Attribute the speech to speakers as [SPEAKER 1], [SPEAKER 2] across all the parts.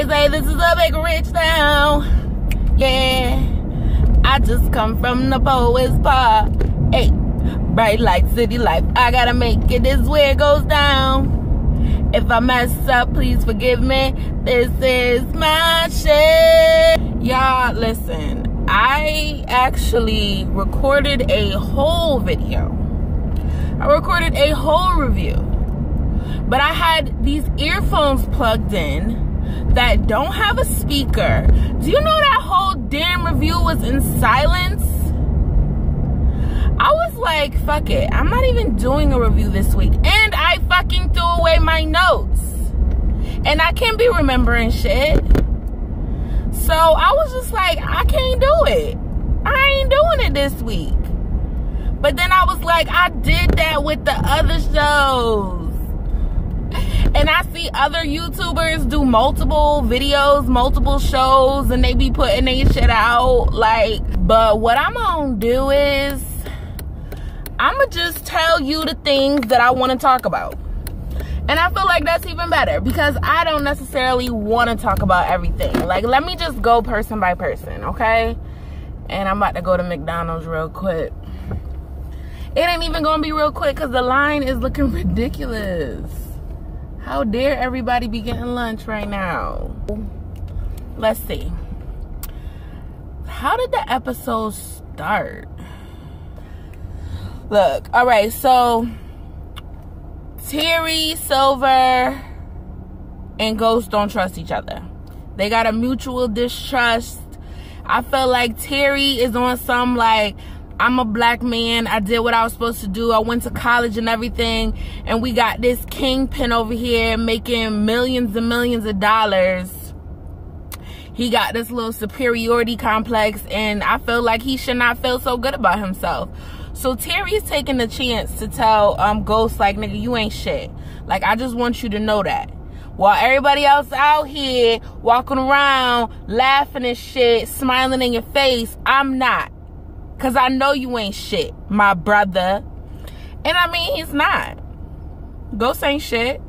[SPEAKER 1] They say this is a big rich town. Yeah. I just come from the poet's bar. Hey, bright light city life. I gotta make it. This where it goes down. If I mess up, please forgive me. This is my shit. Y'all, listen. I actually recorded a whole video. I recorded a whole review. But I had these earphones plugged in that don't have a speaker. Do you know that whole damn review was in silence? I was like, fuck it. I'm not even doing a review this week. And I fucking threw away my notes. And I can't be remembering shit. So I was just like, I can't do it. I ain't doing it this week. But then I was like, I did that with the other shows and I see other YouTubers do multiple videos, multiple shows, and they be putting their shit out. Like, but what I'm gonna do is, I'm gonna just tell you the things that I wanna talk about. And I feel like that's even better because I don't necessarily wanna talk about everything. Like, let me just go person by person, okay? And I'm about to go to McDonald's real quick. It ain't even gonna be real quick because the line is looking ridiculous. How dare everybody be getting lunch right now? Let's see. How did the episode start? Look, all right, so Terry, Silver, and Ghost don't trust each other. They got a mutual distrust. I feel like Terry is on some like I'm a black man. I did what I was supposed to do. I went to college and everything. And we got this kingpin over here making millions and millions of dollars. He got this little superiority complex. And I feel like he should not feel so good about himself. So Terry's taking the chance to tell um Ghost like, nigga, you ain't shit. Like, I just want you to know that. While everybody else out here walking around, laughing and shit, smiling in your face, I'm not. Cause I know you ain't shit, my brother. And I mean, he's not. Ghost ain't shit.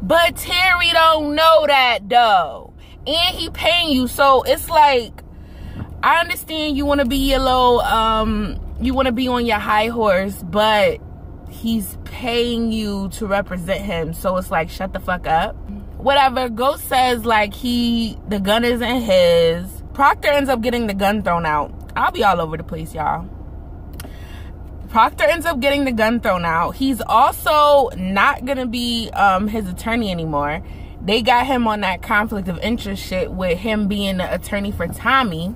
[SPEAKER 1] But Terry don't know that though. And he paying you. So it's like, I understand you want to be your little, um, you want to be on your high horse, but he's paying you to represent him. So it's like, shut the fuck up. Whatever. Ghost says like he, the gun isn't his. Proctor ends up getting the gun thrown out. I'll be all over the place, y'all. Proctor ends up getting the gun thrown out. He's also not gonna be um, his attorney anymore. They got him on that conflict of interest shit with him being the attorney for Tommy.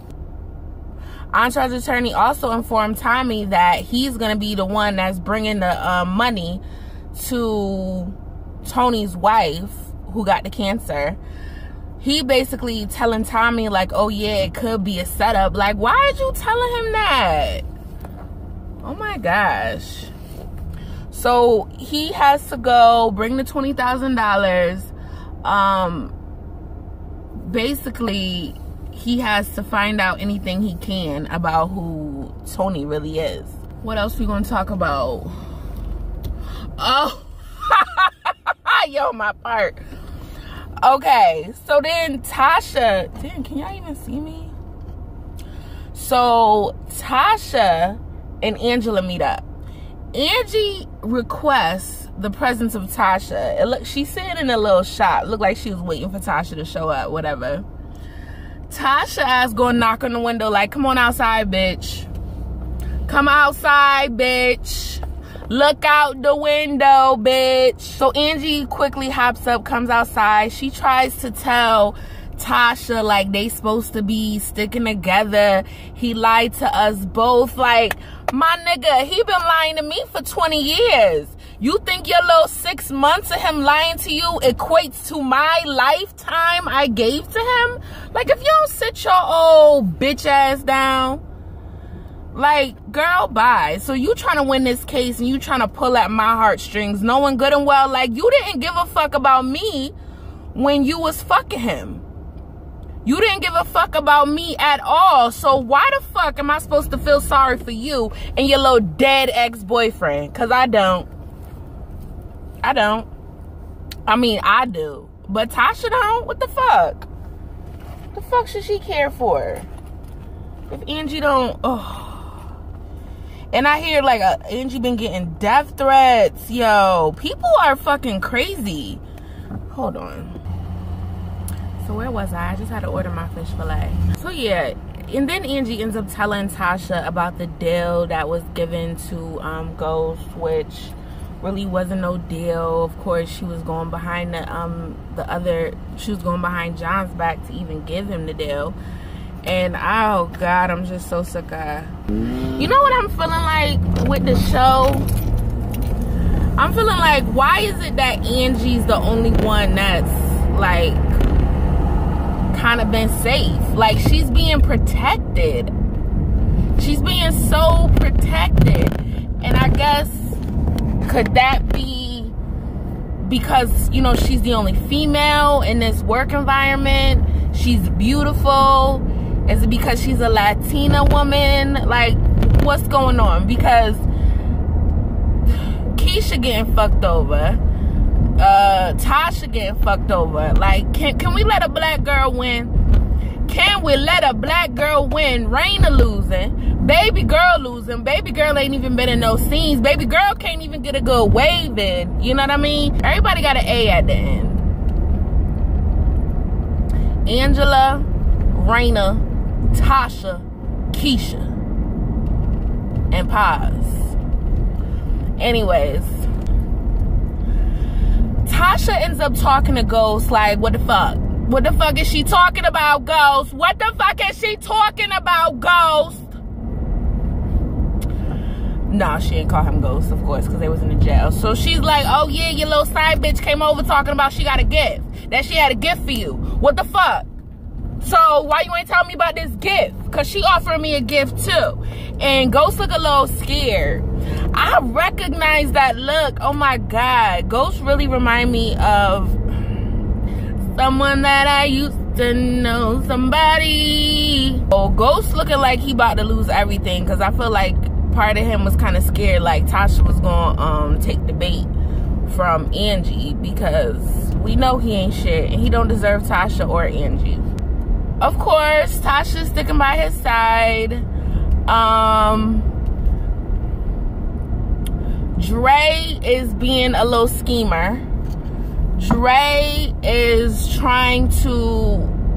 [SPEAKER 1] Entourage attorney also informed Tommy that he's gonna be the one that's bringing the uh, money to Tony's wife who got the cancer he basically telling Tommy like, oh yeah, it could be a setup. Like, why are you telling him that? Oh my gosh. So he has to go bring the twenty thousand dollars. Um basically he has to find out anything he can about who Tony really is. What else we gonna talk about? Oh yo my part. Okay, so then Tasha, damn, can y'all even see me? So Tasha and Angela meet up. Angie requests the presence of Tasha. It look, she's sitting in a little shop. Looked like she was waiting for Tasha to show up, whatever. Tasha asks, go knock on the window, like, come on outside, bitch. Come outside, bitch. Look out the window, bitch. So Angie quickly hops up, comes outside. She tries to tell Tasha like they supposed to be sticking together. He lied to us both. Like, my nigga, he been lying to me for 20 years. You think your little six months of him lying to you equates to my lifetime I gave to him? Like, if you don't sit your old bitch ass down, like, girl, bye. So you trying to win this case and you trying to pull at my heartstrings, knowing good and well, like, you didn't give a fuck about me when you was fucking him. You didn't give a fuck about me at all. So why the fuck am I supposed to feel sorry for you and your little dead ex-boyfriend? Because I don't. I don't. I mean, I do. But Tasha don't. What the fuck? The fuck should she care for? If Angie don't, oh. And I hear like uh, Angie been getting death threats. Yo, people are fucking crazy. Hold on. So where was I? I just had to order my fish fillet. So yeah, and then Angie ends up telling Tasha about the deal that was given to um, Ghost, which really wasn't no deal. Of course, she was going behind the um the other. She was going behind John's back to even give him the deal. And oh God, I'm just so sick of. You know what I'm feeling like with the show? I'm feeling like, why is it that Angie's the only one that's like kind of been safe? Like she's being protected. She's being so protected. And I guess, could that be because, you know, she's the only female in this work environment? She's beautiful is it because she's a Latina woman? Like, what's going on? Because Keisha getting fucked over. Uh, Tasha getting fucked over. Like, can, can we let a black girl win? Can we let a black girl win? Raina losing. Baby girl losing. Baby girl ain't even been in no scenes. Baby girl can't even get a good wave in. You know what I mean? Everybody got an A at the end. Angela, Raina, Tasha, Keisha, and Paz. Anyways, Tasha ends up talking to Ghost like, what the fuck? What the fuck is she talking about, Ghost? What the fuck is she talking about, Ghost? Nah, she ain't call him Ghost, of course, because they was in the jail. So she's like, oh yeah, your little side bitch came over talking about she got a gift. That she had a gift for you. What the fuck? So why you ain't telling me about this gift? Cause she offered me a gift too. And Ghost look a little scared. I recognize that look. Oh my God. Ghost really remind me of someone that I used to know. Somebody. Oh, Ghost looking like he about to lose everything. Cause I feel like part of him was kind of scared. Like Tasha was gonna um, take the bait from Angie. Because we know he ain't shit. And he don't deserve Tasha or Angie of course, Tasha's sticking by his side. Um, Dre is being a little schemer. Dre is trying to,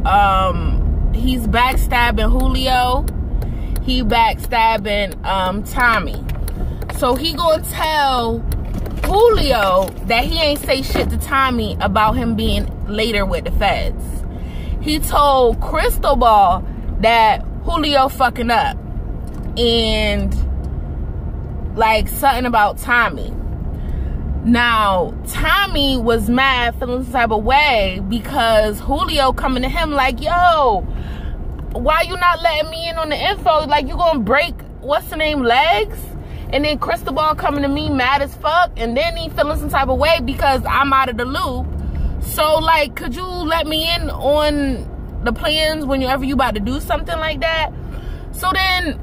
[SPEAKER 1] um, he's backstabbing Julio. He backstabbing um, Tommy. So he gonna tell Julio that he ain't say shit to Tommy about him being later with the feds he told Cristobal that Julio fucking up. And like something about Tommy. Now, Tommy was mad, feeling some type of way because Julio coming to him like, yo, why you not letting me in on the info? Like, you gonna break, what's the name, legs? And then Cristobal coming to me mad as fuck. And then he feeling some type of way because I'm out of the loop. So, like, could you let me in on the plans whenever you about to do something like that? So then,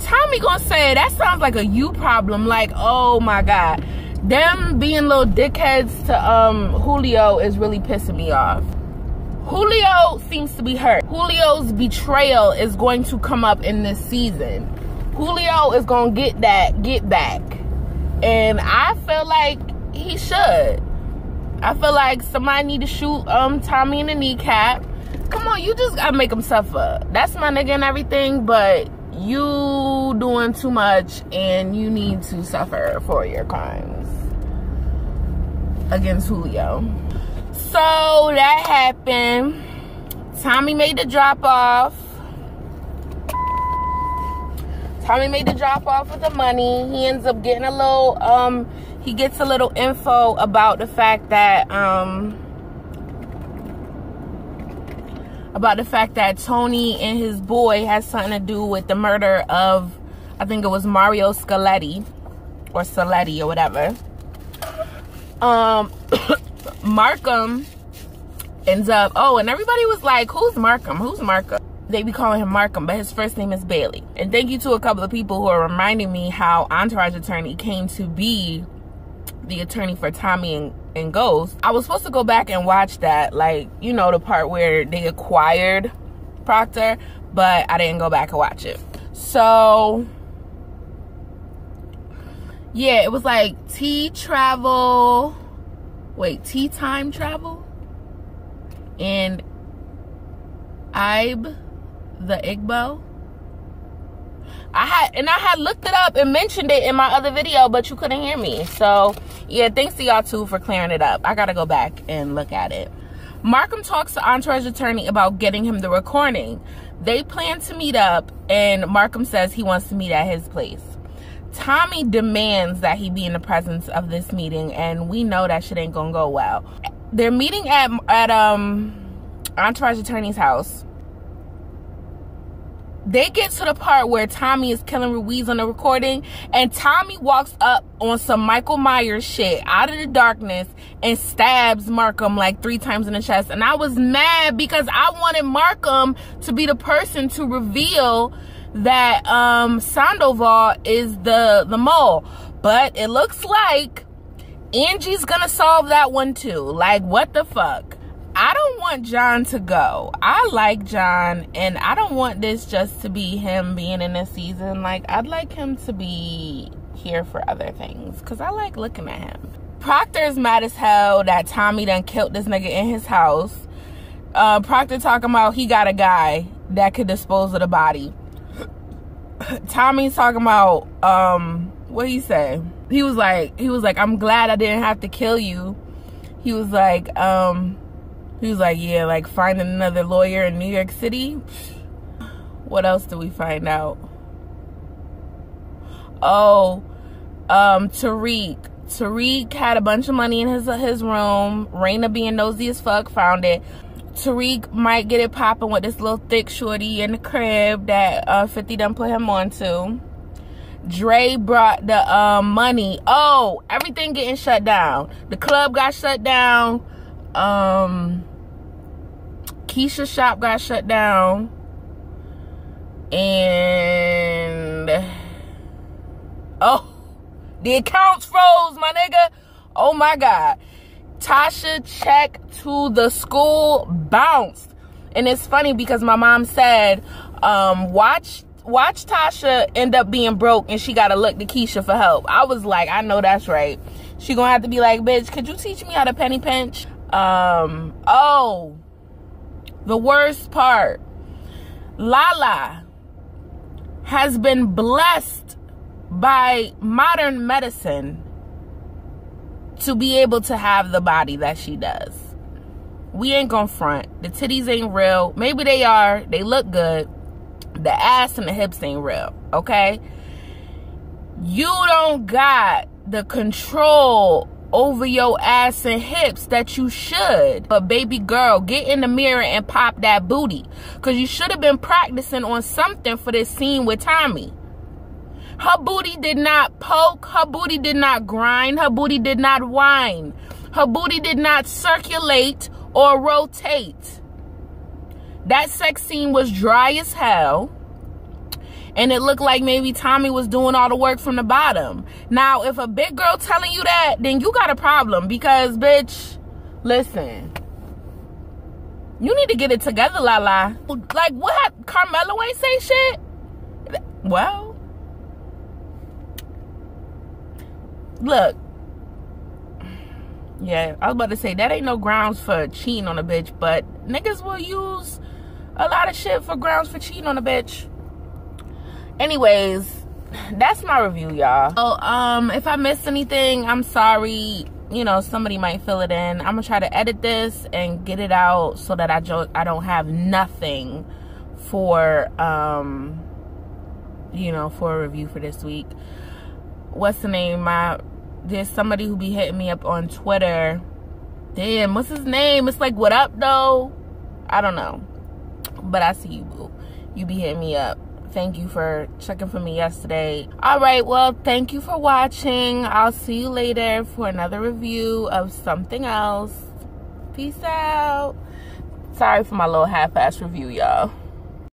[SPEAKER 1] Tommy gonna say, that sounds like a you problem. Like, oh my God. Them being little dickheads to um Julio is really pissing me off. Julio seems to be hurt. Julio's betrayal is going to come up in this season. Julio is gonna get that get back. And I feel like he should. I feel like somebody need to shoot um Tommy in the kneecap. Come on, you just gotta make him suffer. That's my nigga and everything, but you doing too much and you need to suffer for your crimes against Julio. So that happened. Tommy made the drop off. Tommy made the drop off with the money. He ends up getting a little um he gets a little info about the fact that um about the fact that Tony and his boy has something to do with the murder of I think it was Mario Scaletti or Saletti or whatever. Um Markham ends up oh and everybody was like who's Markham? Who's Markham? They be calling him Markham, but his first name is Bailey. And thank you to a couple of people who are reminding me how Entourage Attorney came to be the attorney for Tommy and and Ghost. I was supposed to go back and watch that, like, you know, the part where they acquired Proctor, but I didn't go back and watch it. So, yeah, it was like T travel. Wait, T time travel? And Ibe the Igbo. I had and I had looked it up and mentioned it in my other video, but you couldn't hear me. So yeah, thanks to y'all too for clearing it up. I gotta go back and look at it. Markham talks to Entourage attorney about getting him the recording. They plan to meet up, and Markham says he wants to meet at his place. Tommy demands that he be in the presence of this meeting, and we know that shit ain't gonna go well. They're meeting at at um Entourage attorney's house they get to the part where Tommy is killing Ruiz on the recording, and Tommy walks up on some Michael Myers shit out of the darkness and stabs Markham like three times in the chest. And I was mad because I wanted Markham to be the person to reveal that um Sandoval is the the mole. But it looks like Angie's gonna solve that one too. Like what the fuck? I don't want John to go. I like John, and I don't want this just to be him being in this season. Like, I'd like him to be here for other things because I like looking at him. Proctor is mad as hell that Tommy done killed this nigga in his house. Uh, Proctor talking about he got a guy that could dispose of the body. Tommy's talking about um what he say? He was like he was like I'm glad I didn't have to kill you. He was like um he was like, yeah, like finding another lawyer in New York City. What else do we find out? Oh, um, Tariq. Tariq had a bunch of money in his his room. Raina being nosy as fuck found it. Tariq might get it popping with this little thick shorty in the crib that uh, 50 done put him on to. Dre brought the um, money. Oh, everything getting shut down. The club got shut down. Um, Keisha shop got shut down. And oh, the accounts froze, my nigga. Oh my god. Tasha check to the school bounced. And it's funny because my mom said, um, watch watch Tasha end up being broke and she gotta look to Keisha for help. I was like, I know that's right. She gonna have to be like, bitch, could you teach me how to penny pinch? Um, oh, the worst part Lala has been blessed by modern medicine to be able to have the body that she does. We ain't gonna front. The titties ain't real. Maybe they are. They look good. The ass and the hips ain't real. Okay? You don't got the control over your ass and hips that you should. But baby girl, get in the mirror and pop that booty. Cause you should have been practicing on something for this scene with Tommy. Her booty did not poke. Her booty did not grind. Her booty did not whine. Her booty did not circulate or rotate. That sex scene was dry as hell and it looked like maybe Tommy was doing all the work from the bottom. Now, if a big girl telling you that, then you got a problem because, bitch, listen. You need to get it together, Lala. Like, what? Carmelo ain't say shit? Well, look. Yeah, I was about to say, that ain't no grounds for cheating on a bitch, but niggas will use a lot of shit for grounds for cheating on a bitch anyways that's my review y'all. So um if i missed anything i'm sorry. You know somebody might fill it in. I'm gonna try to edit this and get it out so that i jo- i don't have nothing for um you know for a review for this week. What's the name? My there's somebody who be hitting me up on twitter. Damn what's his name? It's like what up though? I don't know. But i see you boo. You be hitting me up thank you for checking for me yesterday. All right well thank you for watching. I'll see you later for another review of something else. Peace out. Sorry for my little half-ass review y'all